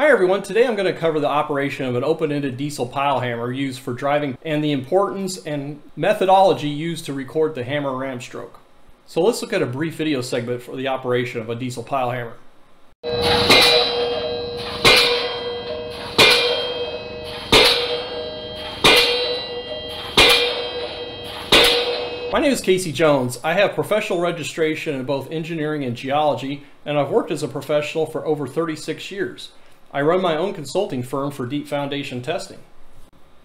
Hi everyone, today I'm going to cover the operation of an open-ended diesel pile hammer used for driving and the importance and methodology used to record the hammer ram stroke. So let's look at a brief video segment for the operation of a diesel pile hammer. My name is Casey Jones. I have professional registration in both engineering and geology, and I've worked as a professional for over 36 years. I run my own consulting firm for deep foundation testing.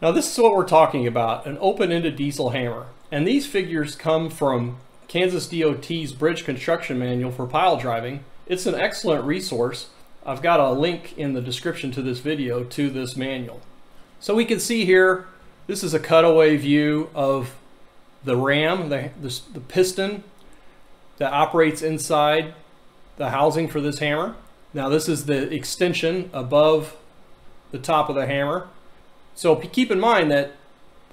Now this is what we're talking about, an open-ended diesel hammer. And these figures come from Kansas DOT's Bridge Construction Manual for Pile Driving. It's an excellent resource. I've got a link in the description to this video to this manual. So we can see here, this is a cutaway view of the ram, the, the, the piston that operates inside the housing for this hammer. Now this is the extension above the top of the hammer. So keep in mind that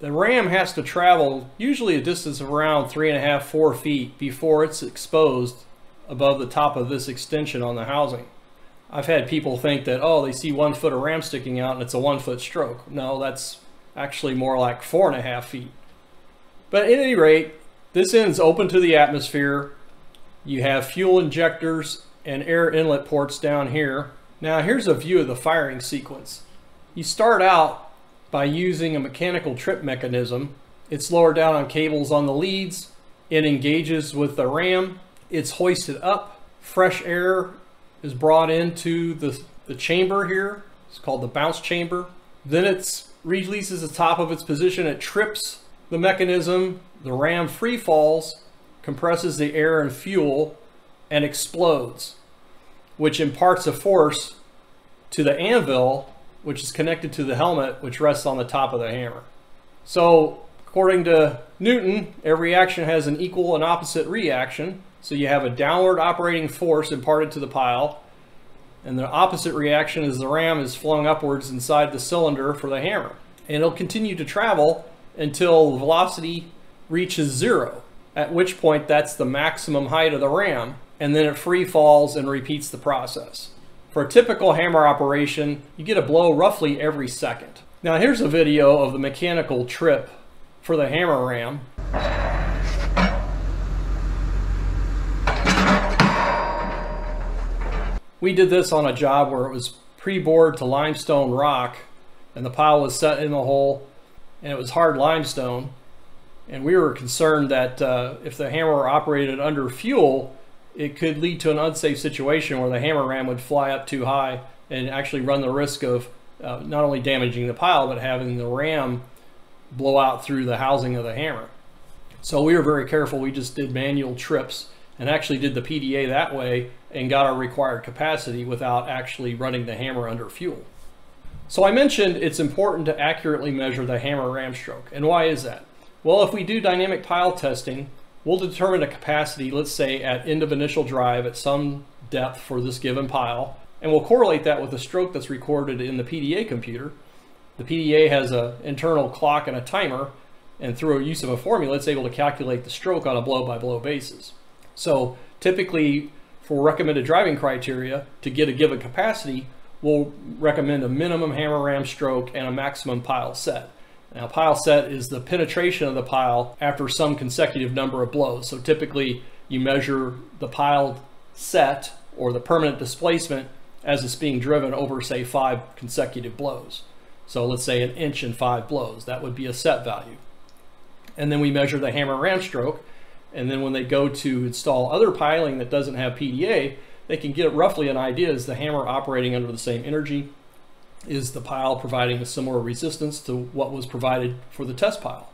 the ram has to travel usually a distance of around three and a half, four feet before it's exposed above the top of this extension on the housing. I've had people think that, oh, they see one foot of ram sticking out and it's a one foot stroke. No, that's actually more like four and a half feet. But at any rate, this end's open to the atmosphere. You have fuel injectors and air inlet ports down here. Now here's a view of the firing sequence. You start out by using a mechanical trip mechanism. It's lowered down on cables on the leads. It engages with the ram. It's hoisted up. Fresh air is brought into the, the chamber here. It's called the bounce chamber. Then it releases the top of its position. It trips the mechanism. The ram free falls, compresses the air and fuel, and explodes, which imparts a force to the anvil, which is connected to the helmet, which rests on the top of the hammer. So according to Newton, every action has an equal and opposite reaction. So you have a downward operating force imparted to the pile, and the opposite reaction is the ram is flung upwards inside the cylinder for the hammer. And it'll continue to travel until velocity reaches zero, at which point that's the maximum height of the ram and then it free falls and repeats the process. For a typical hammer operation, you get a blow roughly every second. Now here's a video of the mechanical trip for the hammer ram. We did this on a job where it was pre-bored to limestone rock and the pile was set in the hole and it was hard limestone. And we were concerned that uh, if the hammer operated under fuel, it could lead to an unsafe situation where the hammer ram would fly up too high and actually run the risk of uh, not only damaging the pile, but having the ram blow out through the housing of the hammer. So we were very careful. We just did manual trips and actually did the PDA that way and got our required capacity without actually running the hammer under fuel. So I mentioned it's important to accurately measure the hammer ram stroke. And why is that? Well, if we do dynamic pile testing, We'll determine a capacity, let's say at end of initial drive at some depth for this given pile, and we'll correlate that with the stroke that's recorded in the PDA computer. The PDA has an internal clock and a timer, and through a use of a formula, it's able to calculate the stroke on a blow-by-blow -blow basis. So typically, for recommended driving criteria, to get a given capacity, we'll recommend a minimum hammer ram stroke and a maximum pile set. Now pile set is the penetration of the pile after some consecutive number of blows. So typically you measure the pile set or the permanent displacement as it's being driven over say five consecutive blows. So let's say an inch in five blows, that would be a set value. And then we measure the hammer ram stroke. And then when they go to install other piling that doesn't have PDA, they can get roughly an idea is the hammer operating under the same energy, is the pile providing a similar resistance to what was provided for the test pile.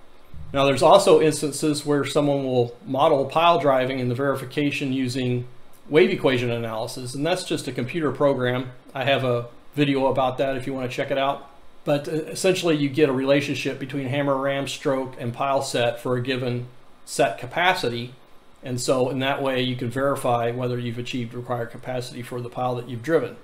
Now there's also instances where someone will model pile driving in the verification using wave equation analysis, and that's just a computer program. I have a video about that if you want to check it out. But uh, essentially you get a relationship between hammer ram stroke and pile set for a given set capacity. And so in that way you can verify whether you've achieved required capacity for the pile that you've driven.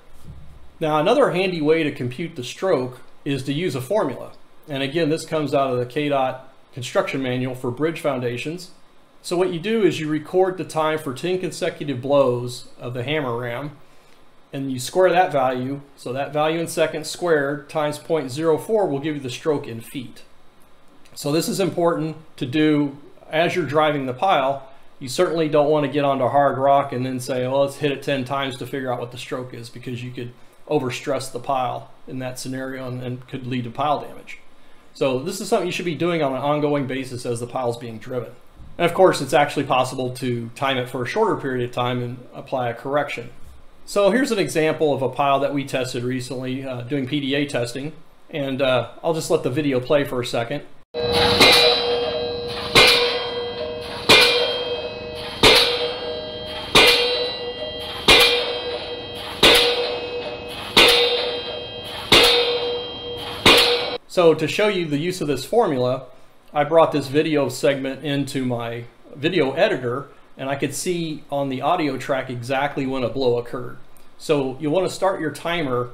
Now another handy way to compute the stroke is to use a formula. And again, this comes out of the KDOT construction manual for bridge foundations. So what you do is you record the time for 10 consecutive blows of the hammer ram, and you square that value, so that value in seconds squared times 0.04 will give you the stroke in feet. So this is important to do as you're driving the pile. You certainly don't want to get onto hard rock and then say, well, let's hit it 10 times to figure out what the stroke is because you could overstress the pile in that scenario and, and could lead to pile damage. So this is something you should be doing on an ongoing basis as the pile is being driven. And of course, it's actually possible to time it for a shorter period of time and apply a correction. So here's an example of a pile that we tested recently uh, doing PDA testing. And uh, I'll just let the video play for a second. So to show you the use of this formula, I brought this video segment into my video editor and I could see on the audio track exactly when a blow occurred. So you want to start your timer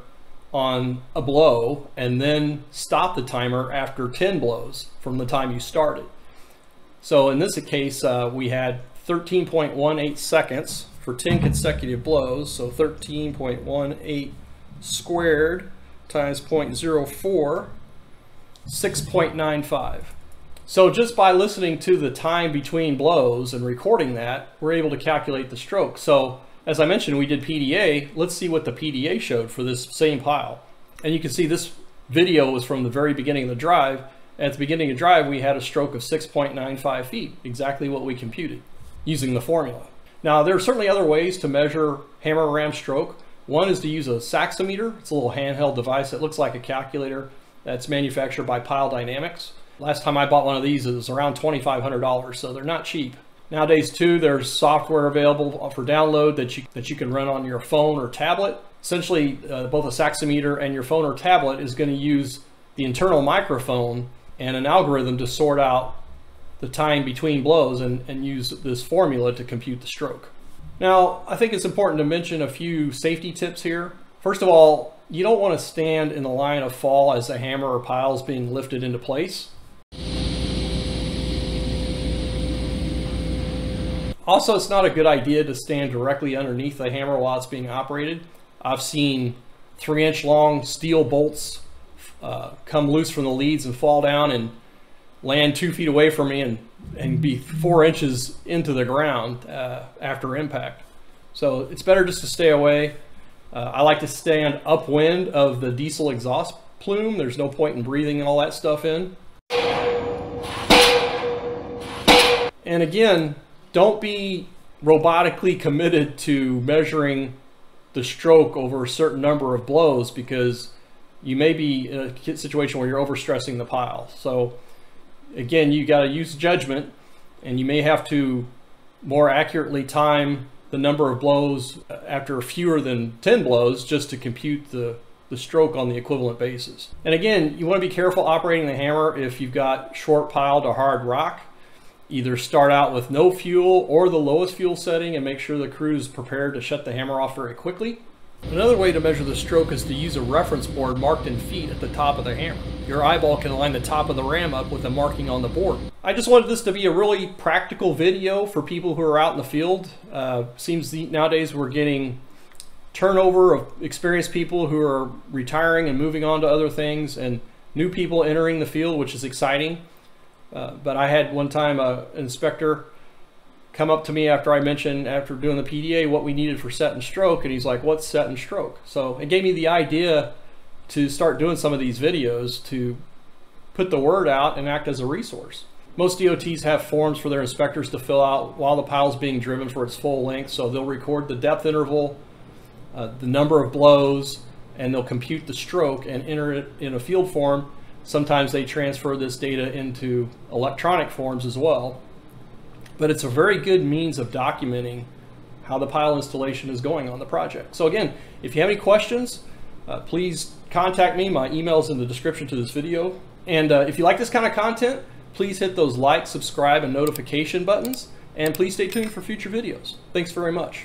on a blow and then stop the timer after 10 blows from the time you started. So in this case, uh, we had 13.18 seconds for 10 consecutive blows. So 13.18 squared times 0.04, 6.95. So just by listening to the time between blows and recording that, we're able to calculate the stroke. So as I mentioned, we did PDA. Let's see what the PDA showed for this same pile. And you can see this video was from the very beginning of the drive. At the beginning of drive, we had a stroke of 6.95 feet, exactly what we computed using the formula. Now, there are certainly other ways to measure hammer ram stroke. One is to use a Saximeter. It's a little handheld device that looks like a calculator that's manufactured by Pile Dynamics. Last time I bought one of these, it was around $2,500, so they're not cheap. Nowadays too, there's software available for download that you, that you can run on your phone or tablet. Essentially, uh, both a Saximeter and your phone or tablet is going to use the internal microphone and an algorithm to sort out the time between blows and, and use this formula to compute the stroke. Now, I think it's important to mention a few safety tips here. First of all, you don't want to stand in the line of fall as the hammer or pile is being lifted into place. Also, it's not a good idea to stand directly underneath the hammer while it's being operated. I've seen three inch long steel bolts uh, come loose from the leads and fall down and land two feet away from me and, and be four inches into the ground uh, after impact. So it's better just to stay away. Uh, I like to stand upwind of the diesel exhaust plume. There's no point in breathing all that stuff in. And again, don't be robotically committed to measuring the stroke over a certain number of blows because you may be in a situation where you're overstressing the pile. So again, you got to use judgment and you may have to more accurately time the number of blows after fewer than 10 blows just to compute the, the stroke on the equivalent basis. And again, you want to be careful operating the hammer if you've got short pile to hard rock either start out with no fuel or the lowest fuel setting and make sure the crew is prepared to shut the hammer off very quickly. Another way to measure the stroke is to use a reference board marked in feet at the top of the hammer. Your eyeball can line the top of the ram up with a marking on the board. I just wanted this to be a really practical video for people who are out in the field. Uh, seems the, nowadays we're getting turnover of experienced people who are retiring and moving on to other things and new people entering the field, which is exciting. Uh, but I had one time a inspector come up to me after I mentioned after doing the PDA what we needed for set and stroke, and he's like, "What's set and stroke?" So it gave me the idea to start doing some of these videos to put the word out and act as a resource. Most DOTs have forms for their inspectors to fill out while the pile is being driven for its full length. So they'll record the depth interval, uh, the number of blows, and they'll compute the stroke and enter it in a field form Sometimes they transfer this data into electronic forms as well. But it's a very good means of documenting how the pile installation is going on the project. So again, if you have any questions, uh, please contact me. My email is in the description to this video. And uh, if you like this kind of content, please hit those like, subscribe, and notification buttons. And please stay tuned for future videos. Thanks very much.